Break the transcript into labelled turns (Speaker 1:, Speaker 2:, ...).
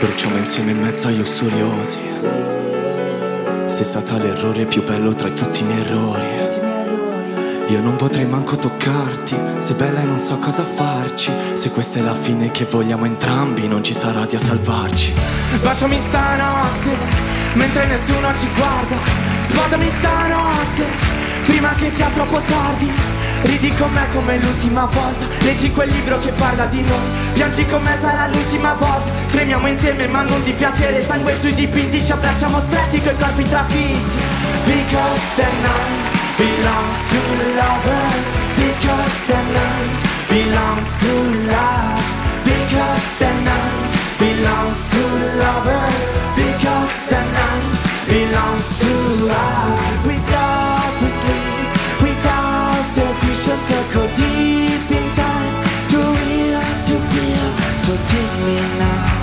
Speaker 1: Bruciamo insieme in mezzo ai lussuriosi. Sei stata l'errore più bello tra tutti i miei errori. Io non potrei manco toccarti, sei bella e non so cosa farci. Se questa è la fine che vogliamo entrambi, non ci sarà Dio a salvarci.
Speaker 2: Baciami stanotte, mentre nessuno ci guarda. Sposami stanotte, prima che sia troppo tardi. Ridi con me come l'ultima volta, leggi quel libro che parla di noi. Piangi con me sarà l'ultima volta. Tremiamo insieme ma non di piacere, sangue sui dipinti, ci abbracciamo stretti coi corpi trafitti. Because the night belongs to lovers. Because the night belongs to lust. Because the night belongs to lovers. Because the night belongs to us. Without we sleep, without the vicious circle deep in time. Too real to feel, so take me now.